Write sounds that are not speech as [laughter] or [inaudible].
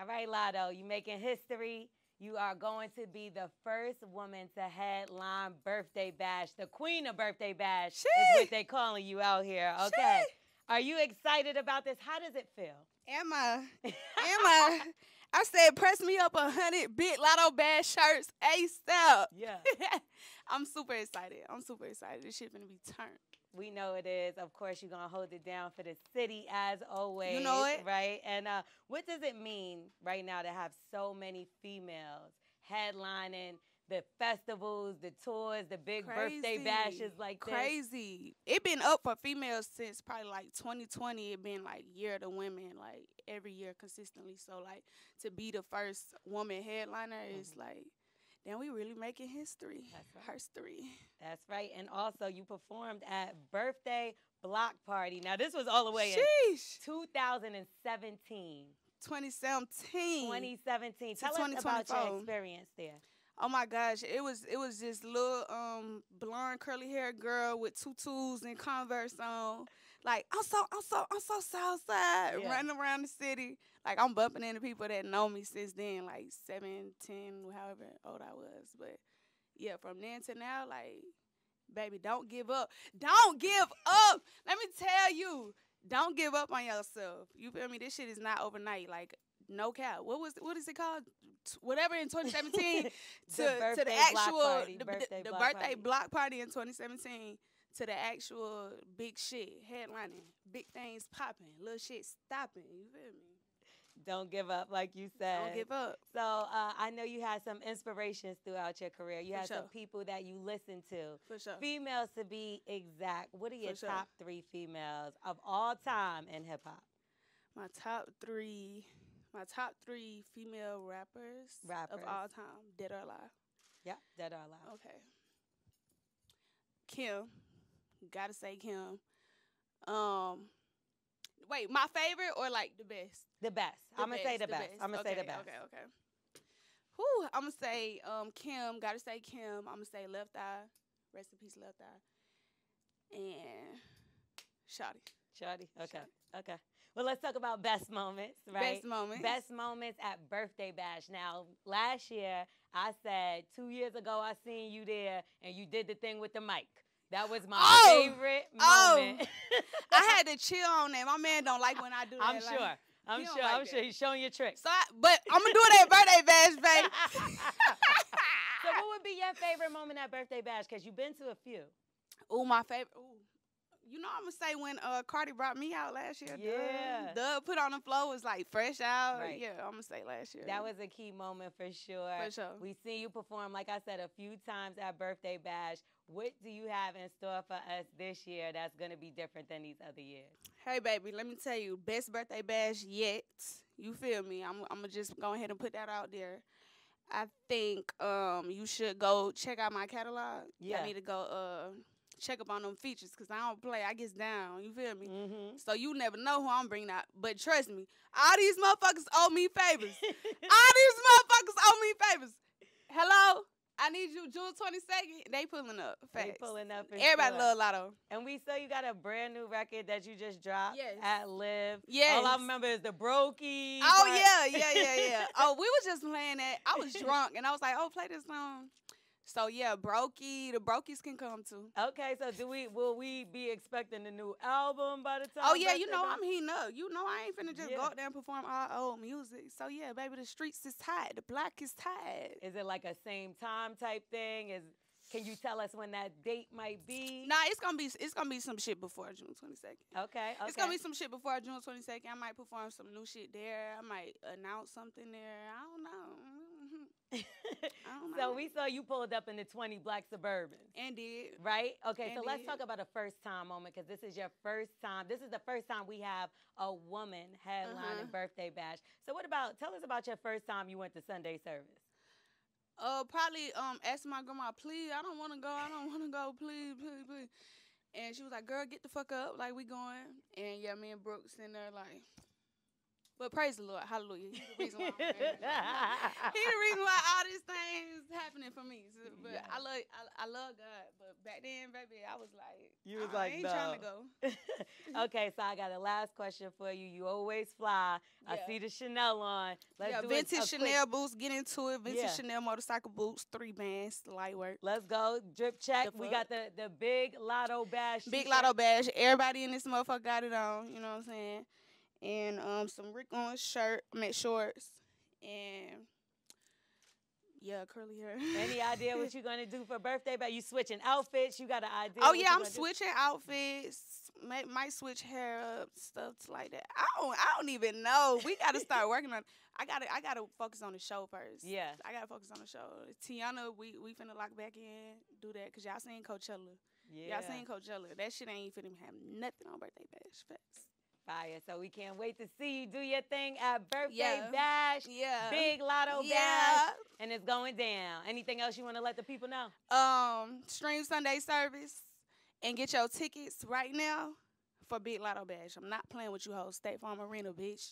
All right, Latto, you making history. You are going to be the first woman to headline Birthday Bash, the queen of Birthday Bash she. is what they calling you out here. Okay. Are you excited about this? How does it feel? Emma, I? [laughs] I? Said, press me up a hundred big Latto Bash shirts ASAP. Yeah. [laughs] I'm super excited. I'm super excited. This shit gonna be turned. We know it is. Of course, you're gonna hold it down for the city as always. You know it. right? And uh, what does it mean right now to have so many females headlining the festivals, the tours, the big birthday bashes like this? Crazy. It been up for females since probably like 2020. It been like year of the women, like every year consistently. So like to be the first woman headliner is like, then we really making history. Mm-hmm. That's right. History. That's right. And also, you performed at Birthday Block Party. Now, this was all the way in 2017. 2017. 2017. Tell us about your experience there. Oh my gosh, it was it was this little um blonde curly haired girl with tutus and Converse on. Like I'm so I'm so I'm so Southside Yeah. running around the city. Like I'm bumping into people that know me since then, like seven, ten, however old I was. But yeah, from then to now, like baby, don't give up. Don't give up. Let me tell you, don't give up on yourself. You feel me? This shit is not overnight. Like no cap. What was what is it called? Whatever in 2017 [laughs] to The to the actual party, the, birthday the, the block birthday party. block party in 2017 to the actual big shit headlining, big things popping, little shit stopping. You feel me? Don't give up, like you said. Don't give up. So uh, I know you had some inspirations throughout your career. You For had some people that you listened to. For sure. Females, to be exact. What are your sure. top three females of all time in hip hop? My top three, my top three female rappers, Rappers. of all time, dead or alive. Yeah, dead or alive. Okay. Kim, gotta say Kim. Um, wait, my favorite or like the best? The best. The I'm gonna say the best, best. I'm gonna say the best. Okay, okay. Whew, I'm gonna say um Kim. Gotta say Kim. I'm gonna say Left Eye. Rest in peace, Left Eye. And Shotty. Shotty. Okay. Okay. Well, let's talk about best moments, right? Best moments. Best moments at Birthday Bash. Now, last year, I said two years ago, I seen you there and you did the thing with the mic. That was my Oh! favorite Oh! moment. [laughs] I had to chill on that. My man don't like when I do [laughs] that. I'm like- sure. I'm sure. like I'm that. sure he's showing you tricks. So, I, but I'm gonna do it at birthday bash, babe. [laughs] so, what would be your favorite moment at Birthday Bash? Because you've been to a few. Ooh, my favorite. Ooh. You know, I'm gonna say when uh Cardi brought me out last year. Yeah. Duh, put on the flow was like fresh out. Right. Yeah, I'm gonna say last year. That was a key moment for sure. For sure. We seen you perform, like I said, a few times at Birthday Bash. What do you have in store for us this year that's going to be different than these other years? Hey, baby, let me tell you, best birthday bash yet. You feel me? I'm, I'm gonna just go ahead and put that out there. I think um you should go check out my catalog. Yeah. I need to go uh check up on them features because I don't play. I gets down. You feel me? Mm-hmm. So you never know who I'm bringing out. But trust me, all these motherfuckers owe me favors. [laughs] all these motherfuckers owe me favors. Hello, I need you June 22nd. They pulling up. They pulling up. Everybody love Latto. And we saw you got a brand new record that you just dropped Yes. at Live. Yes. All I remember is the Brokey. Oh part. yeah, yeah, yeah, yeah. [laughs] oh, we was just playing that. I was [laughs] drunk and I was like, "Oh, play this song." So yeah, Brokey, the Brokies can come too. Okay, so do we? Will we be expecting a new album by the time? Oh yeah, you know I'm heating up. You know I ain't finna just Yeah. go out there and perform all old music. So yeah, baby, the streets is tight. The block is tight. Is it like a same time type thing? Is can you tell us when that date might be? Nah, it's gonna be it's gonna be some shit before June 22nd. Okay, okay. It's gonna be some shit before June 22nd. I might perform some new shit there. I might announce something there. I don't know. So we saw you pulled up in the 20 black suburban. and did. Right? Okay, so let's talk about a first time moment because this is your first time. This is the first time we have a woman headlining Uh-huh. birthday bash. So what about tell us about your first time you went to Sunday service? Uh, probably um asking my grandma, please, I don't want to go, I don't want to go, please, please, please. And she was like, girl, get the fuck up, like we going. And yeah, me and Brooks in there like, But praise the Lord, Hallelujah. He's the reason why. He's [laughs] the reason why all these things happening for me. So, but Yeah. I love, I, I love God. But back then, baby, I was like, You was "Uh-uh, like, I ain't trying to go. [laughs] okay, so I got a last question for you. You always fly. I see the Chanel on. Let's yeah, do vintage quick- Chanel boots. Get into it. Vintage Yeah. Chanel motorcycle boots. Three bands. Light work. Let's go. Drip check. The we got the the big latto bash. Big. Latto badge. Everybody in this motherfucker got it on. You know what I'm saying? And um, some Rick Owens shirt, I mean shorts, and yeah, curly hair. Any idea what you're gonna do for birthday? But you switching outfits. You got an idea? Oh yeah, I'm gonna do? switching outfits. Might, might switch hair up, stuff like that. I don't, I don't even know. We got to start [laughs] working on. I got to, I got to focus on the show first. Yeah. I got to focus on the show. Tiana, we we finna lock back in, do that, cause y'all seen Coachella. Yeah. Y'all seen Coachella. That shit ain't finna have nothing on birthday bash. Facts. Fire. So we can't wait to see you do your thing at birthday Yeah. bash. Yeah. Big latto bash. And it's going down. Anything else you want to let the people know? Um, stream Sunday service and get your tickets right now for Big Latto Bash. I'm not playing with you, hoes. State Farm Arena, bitch.